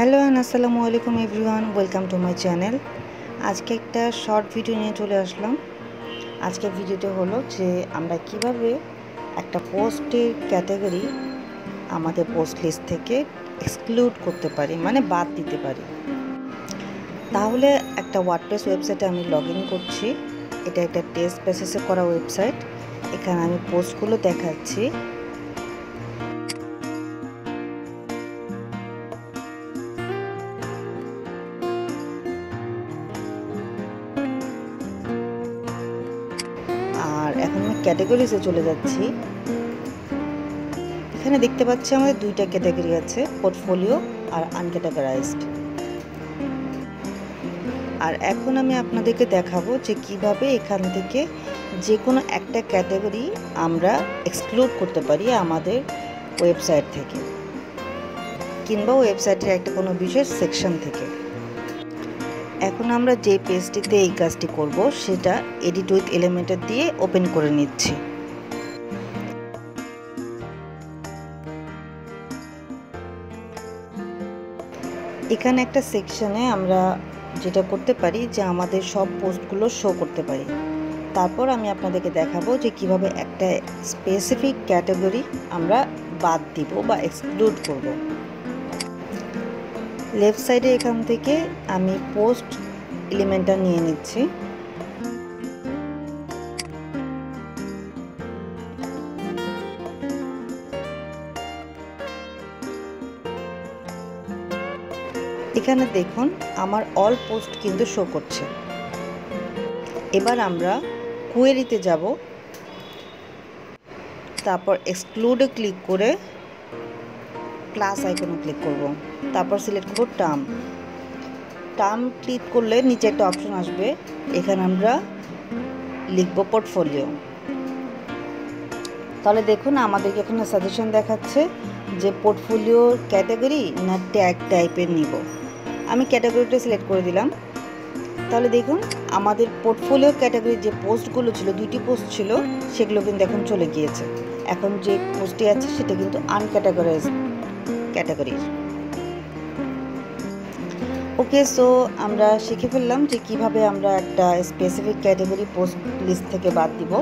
Hello and আসসালামু আলাইকুম everyone, welcome to my channel. আজকে একটা শর্ট ভিডিও নিয়ে চলে আসলাম। আজকের ভিডিওটা হলো যে আমরা কীভাবে একটা পোস্টের ক্যাটাগরি আমাদের পোস্ট লিস্ট থেকে এক্সক্লুড করতে পারি মানে বাদ দিতে পারি। তাহলে একটা ওয়ার্ডপ্রেস ওয়েবসাইটে আমি লগ করছি। এটা একটা টেস্ট বেসিসে করা ওয়েবসাইট। এখানে আমি পোস্টগুলো দেখাচ্ছি। এখন আমি ক্যাটাগরিজে চলে যাচ্ছি। এখানে দেখতে পাচ্ছি আমাদের দুইটা ক্যাটাগরি আছে পোর্টফোলিও আর আনক্যাটাগরাইজড আর এখন আমি আপনাদেরকে দেখাবো যে কীভাবে এখান থেকে যে কোনো একটা ক্যাটাগরি আমরা এক্সক্লুড করতে পারি আমাদের ওয়েবসাইট থেকে কিংবা ওয়েবসাইটের একটা কোনো বিশেষ সেকশন থেকে। এখন আমরা যে পেজটিতে এই কাজটি করব, সেটা এডিট উইথ এলিমেন্টার দিয়ে ওপেন করে নিচ্ছি। এখানে একটা সেকশনে আমরা যেটা করতে পারি, যে আমাদের সব পোস্টগুলো শো করতে পারি। তারপর আমি আপনাদেরকে দেখাবো যে কীভাবে একটা স্পেসিফিক ক্যাটাগরি আমরা বাদ দিব বা এক্সক্লুড করব। লেফট সাইডে এখান থেকে আমি পোস্ট এলিমেন্টটা নিয়ে নিচ্ছি। এখানে দেখুন, আমার অল পোস্ট কিন্তু শো করছে। এবার আমরা কুয়েরিতে যাব। তারপর এক্সক্লুডে ক্লিক করে প্লাস আইকনে ক্লিক করব। তারপর সিলেক্ট করব টার্ম টার্ম ক্লিক করলে নিচে একটা অপশন আসবে। এখানে আমরা লিখব পোর্টফোলিও তাহলে দেখুন, আমাদেরকে এখানে সাজেশন দেখাচ্ছে যে পোর্টফোলিও ক্যাটাগরি না ট্যাগ টাইপের নিব। আমি ক্যাটাগরিটা সিলেক্ট করে দিলাম। তাহলে দেখুন, আমাদের পোর্টফোলিও ক্যাটাগরির যে পোস্টগুলো ছিল, দুইটি পোস্ট ছিল, সেগুলো কিন্তু এখন চলে গিয়েছে। এখন যে পোস্টটি আছে, সেটা কিন্তু আনক্যাটাগরাইজ ক্যাটাগরির ওকে সো আমরা শিখে ফেললাম যে কীভাবে আমরা একটা স্পেসিফিক ক্যাটাগরি পোস্ট লিস্ট থেকে বাদ দিব।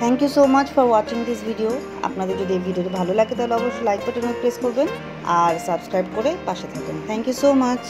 Thank you so much for watching this video আপনাদের যদি এই ভিডিওটি ভালো লাগে, তাহলে অবশ্যই লাইক বাটনে প্রেস করবেন আর সাবস্ক্রাইব করে পাশে থাকবেন থ্যাংক ইউ সো মাচ